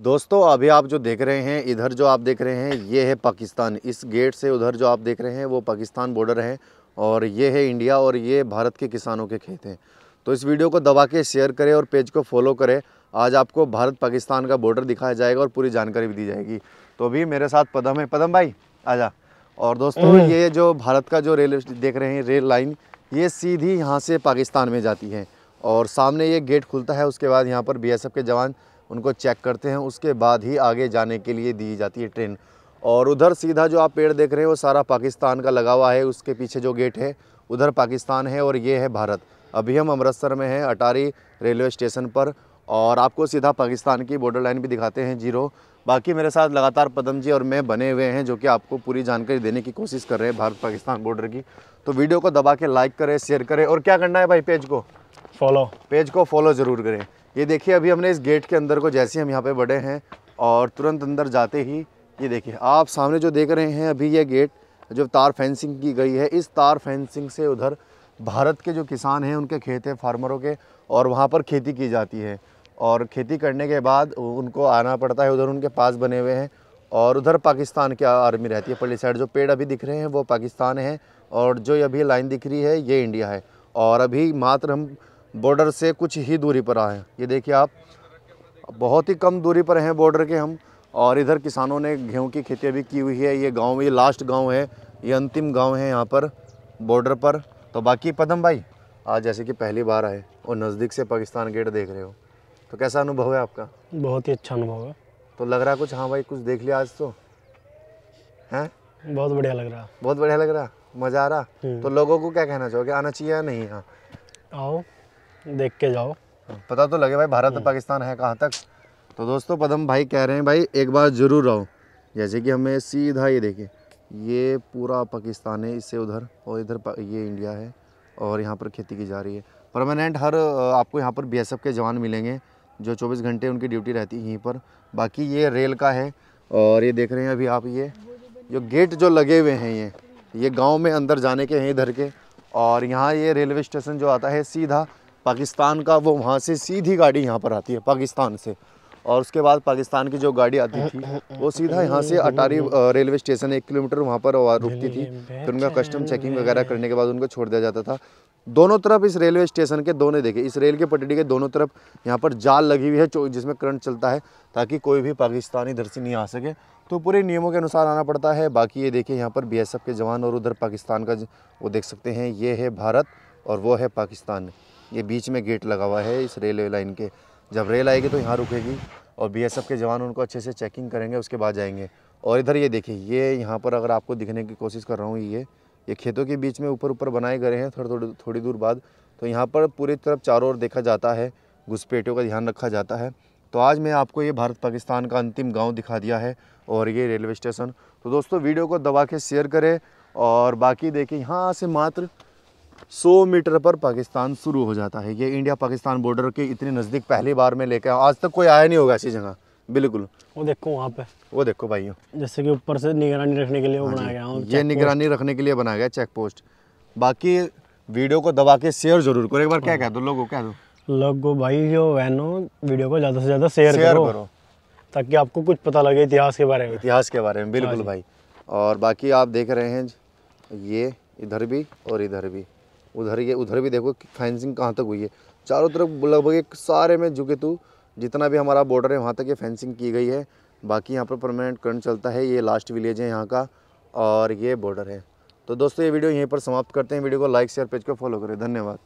दोस्तों अभी आप जो देख रहे हैं इधर जो आप देख रहे हैं ये है पाकिस्तान। इस गेट से उधर जो आप देख रहे हैं वो पाकिस्तान बॉर्डर है और ये है इंडिया और ये भारत के किसानों के खेत हैं। तो इस वीडियो को दबा के शेयर करें और पेज को फॉलो करें। आज आपको भारत पाकिस्तान का बॉर्डर दिखाया जाएगा और पूरी जानकारी भी दी जाएगी। तो अभी मेरे साथ पदम है। पदम भाई आजा। और दोस्तों ये जो भारत का जो रेल देख रहे हैं रेल लाइन ये सीधी यहाँ से पाकिस्तान में जाती है। और सामने ये गेट खुलता है उसके बाद यहाँ पर बीएसएफ के जवान उनको चेक करते हैं उसके बाद ही आगे जाने के लिए दी जाती है ट्रेन। और उधर सीधा जो आप पेड़ देख रहे हैं वो सारा पाकिस्तान का लगा हुआ है उसके पीछे जो गेट है उधर पाकिस्तान है और ये है भारत। अभी हम अमृतसर में हैं अटारी रेलवे स्टेशन पर और आपको सीधा पाकिस्तान की बॉर्डर लाइन भी दिखाते हैं ज़ीरो। बाकी मेरे साथ लगातार पदम जी और मैं बने हुए हैं जो कि आपको पूरी जानकारी देने की कोशिश कर रहे हैं भारत पाकिस्तान बॉर्डर की। तो वीडियो को दबा के लाइक करें शेयर करें और क्या करना है भाई पेज को? फॉलो पेज को फॉलो ज़रूर करें। ये देखिए, अभी हमने इस गेट के अंदर को जैसे हम यहाँ पे बढ़े हैं और तुरंत अंदर जाते ही, ये देखिए, आप सामने जो देख रहे हैं अभी ये गेट, जो तार फेंसिंग की गई है, इस तार फेंसिंग से उधर भारत के जो किसान हैं, उनके खेत हैं, फार्मरों के, और वहाँ पर खेती की जाती है। और खेती करने के बाद उनको आना पड़ता है, उधर उनके पास बने हुए हैं, और उधर पाकिस्तान की आर्मी रहती है पल्ली साइड जो पेड़ अभी दिख रहे हैं, वो पाकिस्तान है, और जो अभी लाइन दिख रही है, ये इंडिया है। और अभी मात्र हम बॉर्डर से कुछ ही दूरी पर आए ये देखिए आप बहुत ही कम दूरी पर हैं बॉर्डर के हम और इधर किसानों ने गेहूँ की खेती अभी की हुई है। ये गाँव ये लास्ट गाँव है ये अंतिम गाँव है यहाँ पर बॉर्डर पर। तो बाकी पदम भाई आज जैसे कि पहली बार आए और नज़दीक से पाकिस्तान गेट देख रहे हो तो कैसा अनुभव है आपका? बहुत ही अच्छा अनुभव है। तो लग रहा कुछ हाँ भाई कुछ देख लिया आज तो? हैं? बहुत बढ़िया लग रहा। बहुत बढ़िया लग रहा मज़ा आ रहा? हम्म। तो लोगों को क्या कहना चाहोगे आना चाहिए या नहीं यहाँ? आओ। देख के जाओ। पता तो लगे भाई भारत और पाकिस्तान है कहाँ तक। तो दोस्तों पदम भाई कह रहे हैं भाई एक बार ज़रूर आओ। जैसे कि हमें सीधा ये देखिए ये पूरा पाकिस्तान है इससे उधर और इधर ये इंडिया है और यहाँ पर खेती की जा रही है। परमानेंट हर आपको यहाँ पर बीएसएफ के जवान मिलेंगे जो 24 घंटे उनकी ड्यूटी रहती है यहीं पर। बाकी ये रेल का है और ये देख रहे हैं अभी आप ये जो गेट जो लगे हुए हैं ये ये गाँव में अंदर जाने के हैं इधर के और यहाँ ये रेलवे स्टेशन जो आता है सीधा पाकिस्तान का, वो वहाँ से सीधी गाड़ी यहाँ पर आती है, पाकिस्तान से। और उसके बाद पाकिस्तान की जो गाड़ी आती थी, वो सीधा यहाँ से अटारी रेलवे स्टेशन एक किलोमीटर वहाँ पर रुकती थी। फिर उनका कस्टम चेकिंग वगैरह करने के बाद उनको छोड़ दिया जाता था। दोनों तरफ़ इस रेलवे स्टेशन के दोनों देखे इस रेल के पटरी के दोनों तरफ़ यहाँ पर जाल लगी हुई है जिसमें करंट चलता है, ताकि कोई भी पाकिस्तानी इधर से नहीं आ सके। तो पूरे नियमों के अनुसार आना पड़ता है। बाकी ये देखिए, यहाँ पर बीएसएफ के जवान और उधर पाकिस्तान का वो देख सकते हैं, ये है भारत और वो है पाकिस्तान। ये बीच में गेट लगा हुआ है इस रेलवे लाइन के। जब रेल आएगी तो यहाँ रुकेगी और बीएसएफ के जवान उनको अच्छे से चेकिंग करेंगे, उसके बाद जाएँगे। और इधर ये देखिए, ये यहाँ पर अगर आपको दिखने की कोशिश कर रहा हूँ, ये ये खेतों के बीच में ऊपर ऊपर बनाए गए हैं, थोड़ी थोड़ी थोड़ी दूर बाद। तो यहाँ पर पूरी तरफ़ चारों ओर देखा जाता है, घुसपैठियों का ध्यान रखा जाता है। तो आज मैं आपको ये भारत पाकिस्तान का अंतिम गाँव दिखा दिया है और ये रेलवे स्टेशन। तो दोस्तों, वीडियो को दबा के शेयर करें और बाकी देखिए, यहाँ से मात्र 100 मीटर पर पाकिस्तान शुरू हो जाता है। ये इंडिया पाकिस्तान बॉर्डर के इतने नज़दीक पहली बार में लेकर आया आज तक कोई आया नहीं होगा ऐसी जगह। बिल्कुल। वो देखो वहाँ पे। वो देखो भाइयों। जैसे कि ऊपर से निगरानी रखने के लिए वो बनाया गया ये निगरानी रखने के लिए बनाया गया चेक पोस्ट बाकी वीडियो को दबा के शेयर ज़रूर करो। एक बार क्या कह दो लोगों कह दो। लोगो भाई जो वैनो वीडियो को ज़्यादा से ज़्यादा शेयर करो। करो। ताकि आपको कुछ पता लगे इतिहास के बारे में। इतिहास के बारे में बिल्कुल भाई। और बाकी आप देख रहे हैं ये इधर भी और इधर भी। उधर ये उधर भी देखो फेंसिंग कहाँ तक हुई है। चारों तरफ़ लगभग एक सारे में झुके तू, जितना भी हमारा बॉर्डर है, वहाँ तक ये फेंसिंग की गई है। बाकी यहाँ पर परमानेंट करंट चलता है, ये लास्ट विलेज है यहाँ का, और ये बॉर्डर है। तो दोस्तों, ये वीडियो यहीं पर समाप्त करते हैं। वीडियो को लाइक शेयर पेज को फॉलो करें। धन्यवाद।